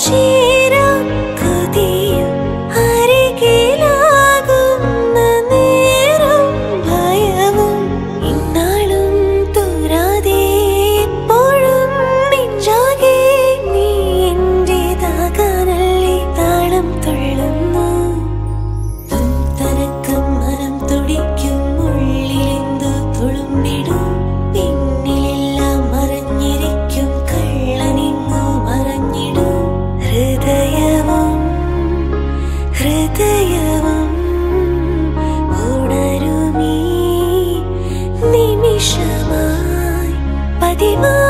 Jesus. 滴答